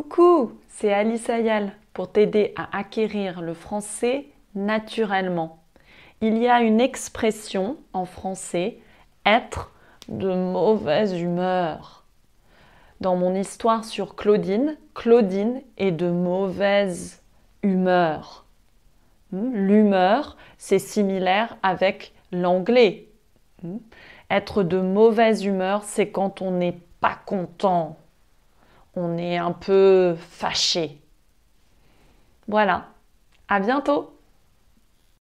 Coucou, c'est Alice Ayal pour t'aider à acquérir le français naturellement. Il y a une expression en français, être de mauvaise humeur. Dans mon histoire sur Claudine, Claudine est de mauvaise humeur. Hmm, l'humeur, c'est similaire avec l'anglais. Hmm, être de mauvaise humeur, c'est quand on n'est pas content on est un peu fâché. Voilà, à bientôt